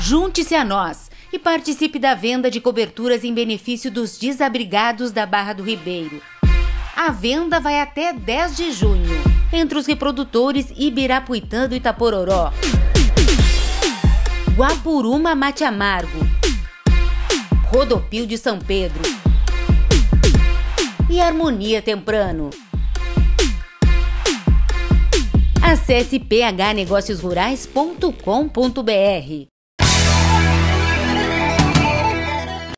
Junte-se a nós e participe da venda de coberturas em benefício dos desabrigados da Barra do Ribeiro. A venda vai até 10 de junho, entre os reprodutores Ibirapuitã do Itapororó, Guapuruma Mate Amargo, Rodopio de São Pedro e Harmonia Temprano. Acesse phnegóciosrurais.com.br